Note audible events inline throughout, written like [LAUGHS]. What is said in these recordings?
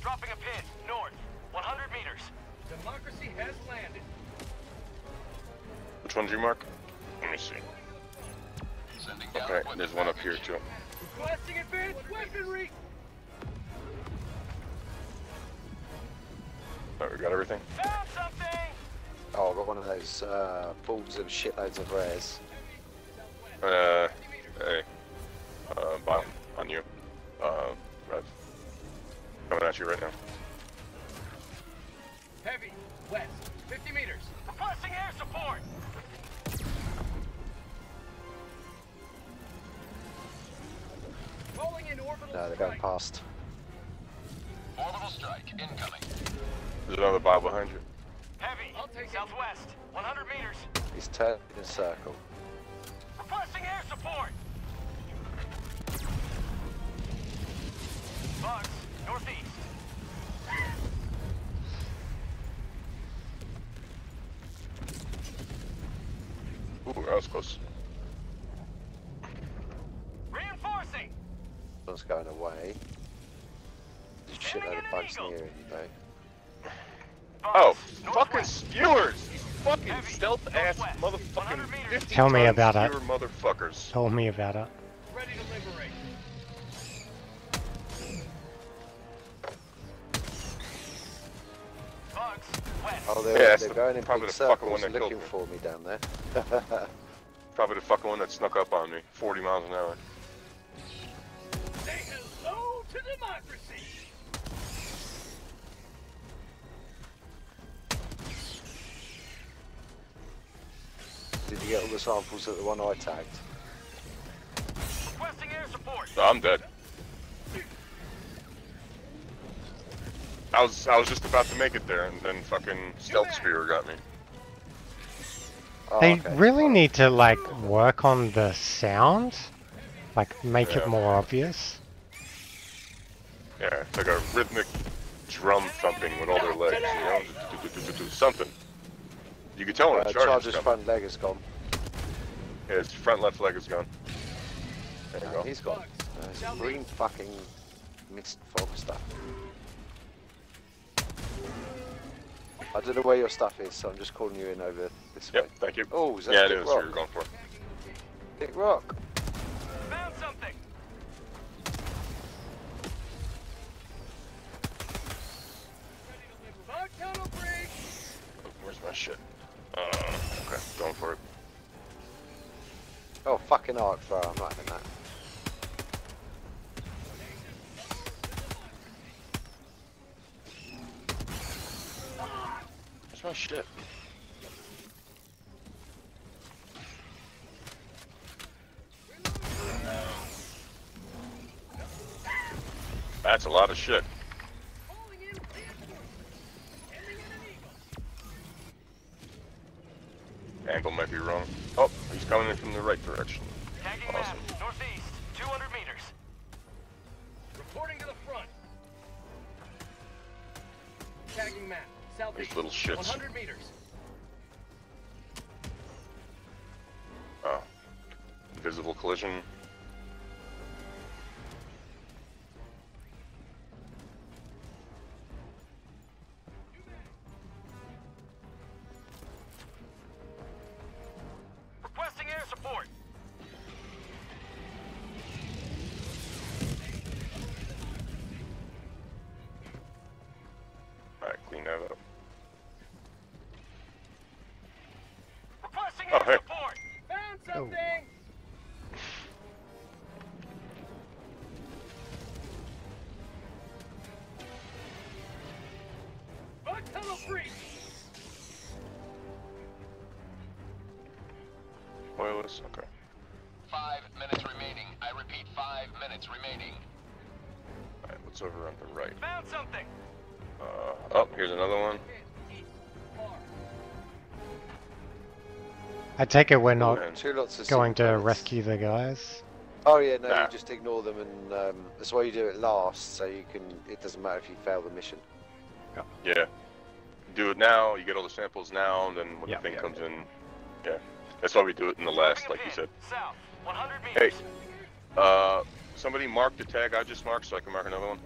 Dropping a pin, north, 100 meters. Democracy has landed. Which one did you mark? Let me see. Sending Okay, equipment there's one up here too. Requesting advanced weaponry. Oh, we got everything? Found something! Oh, I got one of those uh, balls of shitloads of rares. Uh, hey. Uh, bomb on you. Uh, Rev. Coming at you right now. Heavy. West. 50 meters. Requesting air support! Calling in orbital No, they're going strike. past. Orbital strike incoming. There's another bob behind you. Heavy, I'll take southwest, 100 meters. He's turned in a circle. Requesting air support! Bugs, northeast. Ooh, that was close. Reinforcing! One's going away. There's a shitload of bugs near it, you know. Oh, Bugs, fucking skewers! Fucking stealth ass motherfucking 50 Tell me about it. skewer motherfuckers. Told me about it. Bugs, west. Oh, Yeah, they're, that's they're the- going in probably big the fucking circles one that killed looking me. for me down there. [LAUGHS] Probably the fucking one that snuck up on me. 40 miles an hour. Say hello to democracy. Did you get all the samples of the one I tagged? Requesting air support. No, I'm dead. I was I was just about to make it there, and then fucking stealth spear got me. Oh, They okay. really need to like work on the sound, like make Yeah. it more obvious. Yeah, it's like a rhythmic drum thumping with all their legs, you know, something. You can tell when Uh, a charger's Charger's coming. front leg is gone. Yeah, his front left leg is gone. There you Uh, go. he's gone. Uh, green fucking mist fog stuff. I don't know where your stuff is, so I'm just calling you in over this Yep, way. thank you. Oh, is that yeah, it Big is. What Rock? you're going for. Big Rock. Found something. Bug tunnel breach. Where's my shit? Uh, okay, going for it. Oh, fucking arc thrower. I'm not shit? That's a lot of shit. Calling in reinforcements. Sending in an eagle. Angle might be wrong. Oh, he's coming in from the right direction. Tagging Awesome. map, northeast, 200 meters. Reporting to the front. Tagging map. These little shits. 100 meters. Oh. Invisible collision. Oh, hey. Found something. Bug tunnel breach. Oilless? Okay. Five minutes remaining. I repeat, five minutes remaining. Alright, what's over on the right? Found something. Uh, oh, here's another one. I take it we're not And Two lots of going to signals. rescue the guys. Oh yeah, no, Nah. you just ignore them, and um, that's why you do it last, so you can. It doesn't matter if you fail the mission. Yeah. Do it now, you get all the samples now, and then when Yeah. the thing Yeah. comes in, yeah. That's why we do it in the last, like you said. South, 100 Hey, uh, somebody mark the tag I just marked so I can mark another one.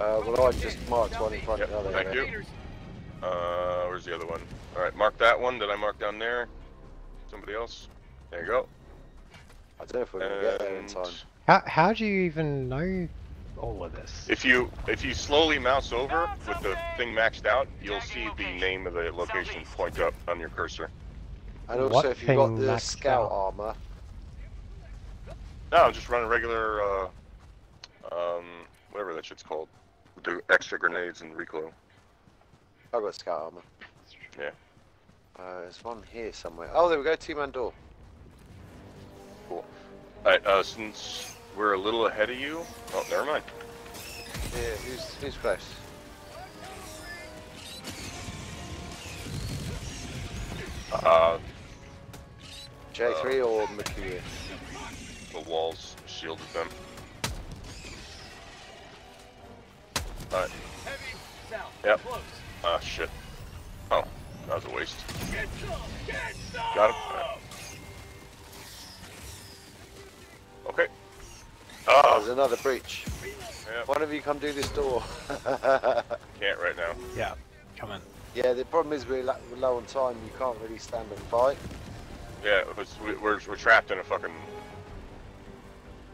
Uh, well, I just marked one in front Yep, of the other. thank area. you. Uh, where's the other one? All right, mark that one. Did I mark down there? Somebody else? There you go. I don't know if we're gonna get there in time. How how do you even know all of this? if you if you slowly mouse over with the thing maxed out, you'll see the name of the location point up on your cursor. And also, What if you've got the scout out? armor, No, just run a regular, uh, um, whatever that shit's called. With the extra grenades and recoil. I've got scout armor. Yeah. Uh, there's one here somewhere. Oh, there we go. Two man door. Alright, uh, since we're a little ahead of you, oh, never mind. Yeah, who's who's close? Uh, J3 or McEwen? the walls shielded them. Alright, Heavy. South. Yep. Close. Ah, shit. Oh, that was a waste. Get some. Get some. Got him. Okay. Oh, There's another breach. yeah, One of you come do this door. [LAUGHS] can't right now. Yeah, come in. yeah, the problem is we're, low on time. You can't really stand and fight. Yeah, it we, we're, we're trapped in a fucking,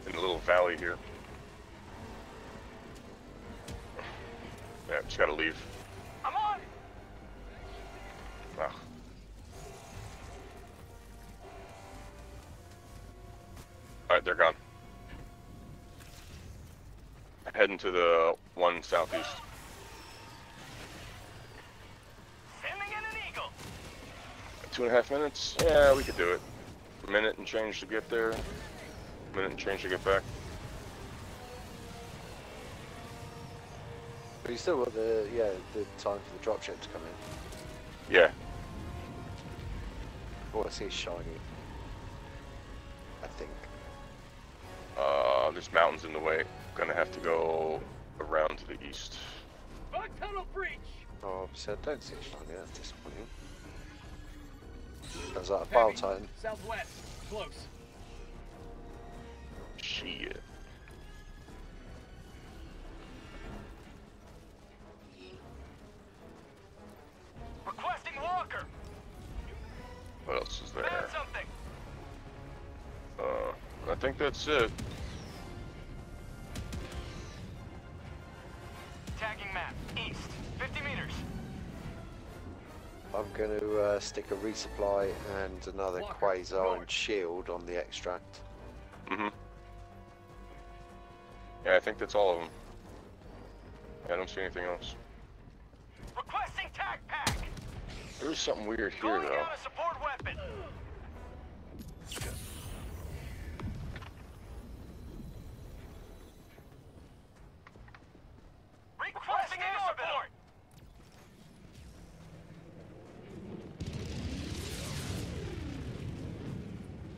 in a little valley here. Yeah, just gotta leave. Alright, they're gone. Heading to the one southeast. Sending in an eagle. Two and a half minutes? Yeah, we could do it. A minute and change to get there. A minute and change to get back. But you still got the yeah the time for the dropship to come in. Yeah. Oh, I see shiny. I think. There's mountains in the way. I'm Gonna have to go around to the east. Bug tunnel breach. Oh, obviously I don't see a shiny. That's disappointing. Sounds like a bile Heavy. titan. Southwest. Close. Shit. Requesting walker. What else is Found there? something. Uh, I think that's it. Tagging map. East. 50 meters. I'm going to uh, stick a resupply and another Walker, quasar north. and shield on the extract. Mm-hmm. Yeah, I think that's all of them. Yeah, I don't see anything else. Requesting tag pack. There's something weird here, Calling though. out a support weapon. Requesting air support.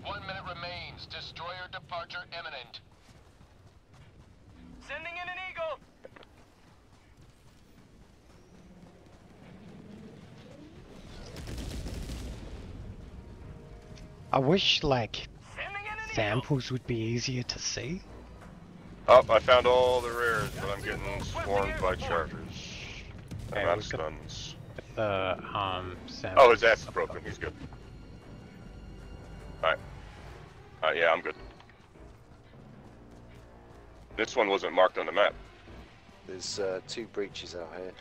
One minute remains. Destroyer departure imminent. Sending in an eagle. I wish like Sending in an eagle. samples would be easier to see. Oh, I found all the rares, but I'm getting swarmed by chargers. I'm Okay, out we stuns. The um Oh, his ass is broken. He's good. Yeah, I'm good. This one wasn't marked on the map. There's uh, two breaches out here.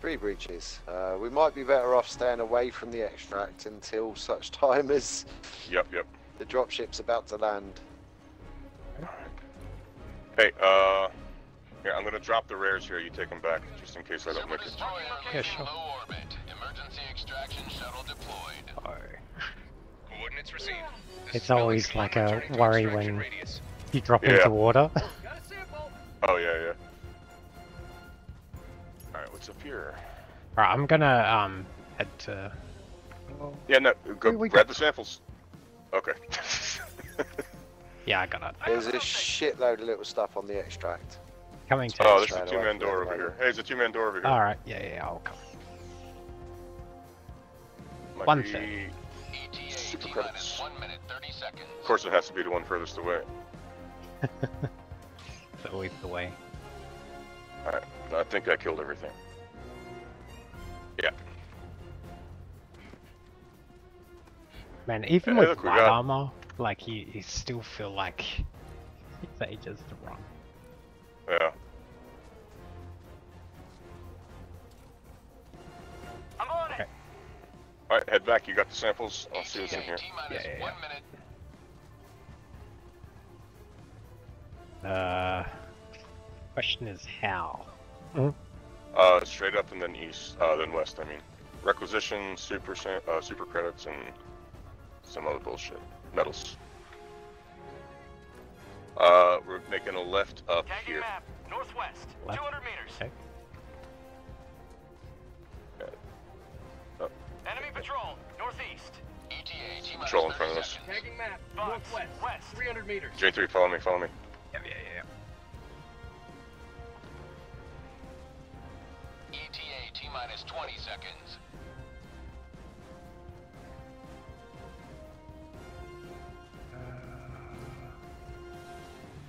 Three breaches. Uh, we might be better off staying away from the extract until such time as Yep, yep. the dropship's about to land. Hey, uh, here, I'm gonna drop the rares here. You take them back, just in case I don't make it. destroyer Yeah, leaving sure. low orbit. Emergency extraction shuttle deployed. Oh. Coordinates received. It's always like a worry when- Radius. You drop Yeah. into water. Got a [LAUGHS] sample. Oh, yeah, yeah. Alright, what's up here? Alright, I'm gonna um head to. Yeah, no, go We- we grab got- the samples. Okay. [LAUGHS] Yeah, I got it. There's a shitload of little stuff on the extract. Coming to. oh, there's a two-man door over here. Hey, there's a two-man door over here. Alright, yeah, yeah, yeah, I'll come. Might one be thing. ETA super credits. minus one minute, 30 seconds. Of course, it has to be the one furthest away. It's [LAUGHS] always the way. Alright, I think I killed everything. Yeah. Man, even Hey, with look, light armor, like you, you still feel like [LAUGHS] it's just to run. Yeah. I'm on it. Alright, head back. You got the samples. I'll see what's in ETA, here. T Yeah, yeah, one yeah. minute. Uh, question is how. Uh, straight up and then east, uh, then west. I mean, requisition, super, uh, super credits, and some other bullshit. Metals. Uh, we're making a left up Tagging here. map. Northwest. Left. 200 meters. Okay. Enemy patrol. Northeast. ETA, T Patrol in front of us. seconds. Tagging map. Box. Northwest. West. 300 meters. J3, follow me, follow me.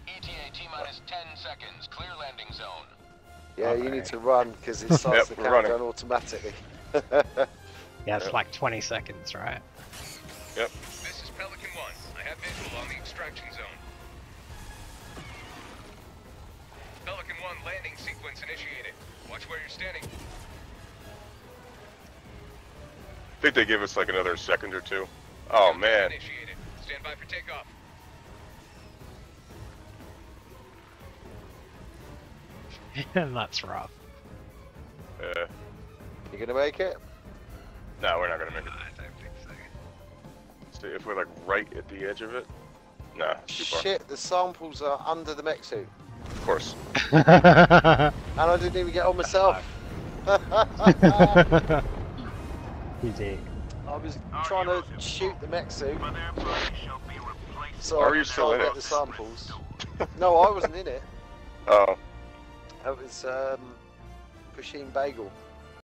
ETA, T minus 10 seconds. Clear landing zone. Yeah, you need to run because it [LAUGHS] starts Yep, the countdown automatically. [LAUGHS] Yeah, it's Yep. like 20 seconds, right? Yep. This is Pelican 1. I have visual on the extraction zone. Pelican 1 landing sequence initiated. Watch where you're standing. I think they give us like another second or two. Oh man. Initiated. Stand by for takeoff. [LAUGHS] and that's rough. Uh, You gonna make it? no, we're not gonna make it. I don't think so. See, if we're like right at the edge of it. Nah, too far. Shit, the samples are under the mech suit. Of course. [LAUGHS] And I didn't even get on myself. I [LAUGHS] you did. was trying to shoot the mech suit, But their body shall be replaced. so Are I you could still in it? get the samples. no, I wasn't in it. Oh, That was um, Pusheen Bagel.